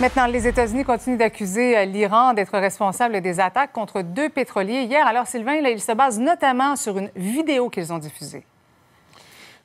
Maintenant, les États-Unis continuent d'accuser euh, l'Iran d'être responsable des attaques contre deux pétroliers hier. Alors, Sylvain, ils se basent notamment sur une vidéo qu'ils ont diffusée.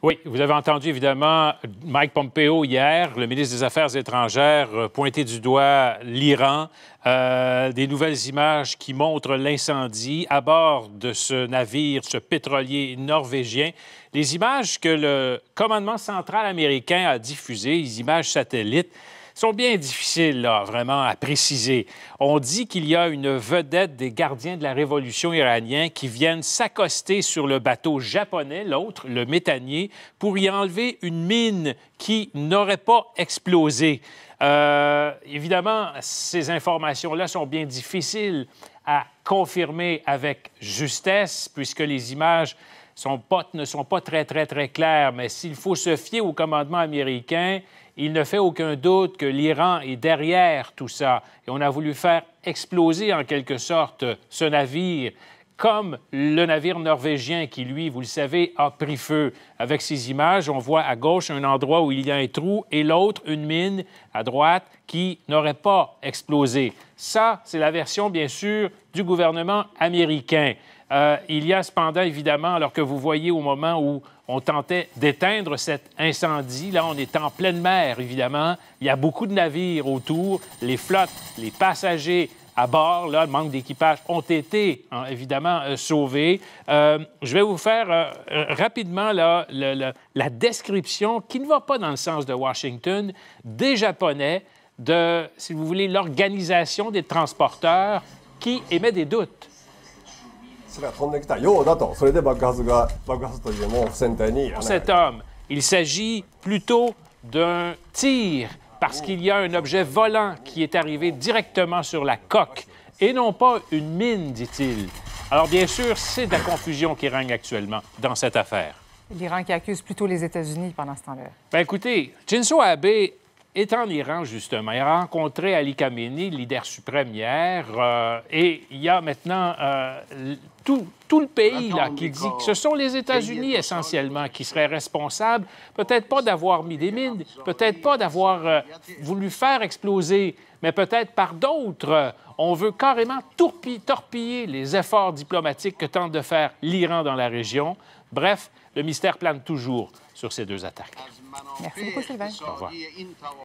Oui, vous avez entendu évidemment Mike Pompeo hier, le ministre des Affaires étrangères, euh, pointer du doigt l'Iran. Euh, des nouvelles images qui montrent l'incendie à bord de ce navire, ce pétrolier norvégien. Les images que le commandement central américain a diffusées, les images satellites, sont bien difficiles, là, vraiment, à préciser. On dit qu'il y a une vedette des gardiens de la révolution iranienne qui viennent s'accoster sur le bateau japonais, l'autre, le méthanier, pour y enlever une mine qui n'aurait pas explosé. Euh, évidemment, ces informations-là sont bien difficiles à confirmer avec justesse, puisque les images sont ne sont pas très, très, très claires. Mais s'il faut se fier au commandement américain, il ne fait aucun doute que l'Iran est derrière tout ça. Et on a voulu faire exploser en quelque sorte ce navire comme le navire norvégien qui, lui, vous le savez, a pris feu. Avec ces images, on voit à gauche un endroit où il y a un trou et l'autre, une mine à droite qui n'aurait pas explosé. Ça, c'est la version, bien sûr, du gouvernement américain. Euh, il y a cependant, évidemment, alors que vous voyez au moment où on tentait d'éteindre cet incendie, là, on est en pleine mer, évidemment. Il y a beaucoup de navires autour. Les flottes, les passagers à bord, là, le manque d'équipage, ont été hein, évidemment euh, sauvés. Euh, je vais vous faire rapidement là, la description qui ne va pas dans le sens de Washington, des Japonais, de, si vous voulez, l'organisation des transporteurs qui émet des doutes. Pour cet homme, il s'agit plutôt d'un tir parce qu'il y a un objet volant qui est arrivé directement sur la coque et non pas une mine, dit-il. Alors bien sûr, c'est de la confusion qui règne actuellement dans cette affaire. L'Iran qui accuse plutôt les États-Unis pendant ce temps-là. Bien écoutez, Jinso Abe est en Iran, justement. Il a rencontré Ali Khamenei, le leader suprême, hier. Euh, et il y a maintenant euh, tout, tout, le pays là, qui dit que ce sont les États-Unis essentiellement qui seraient responsables, peut-être pas d'avoir mis des mines, peut-être pas d'avoir euh, voulu faire exploser, mais peut-être par d'autres. On veut carrément torpiller les efforts diplomatiques que tente de faire l'Iran dans la région. Bref, le mystère plane toujours sur ces deux attaques. Merci beaucoup, Sylvain. Au revoir.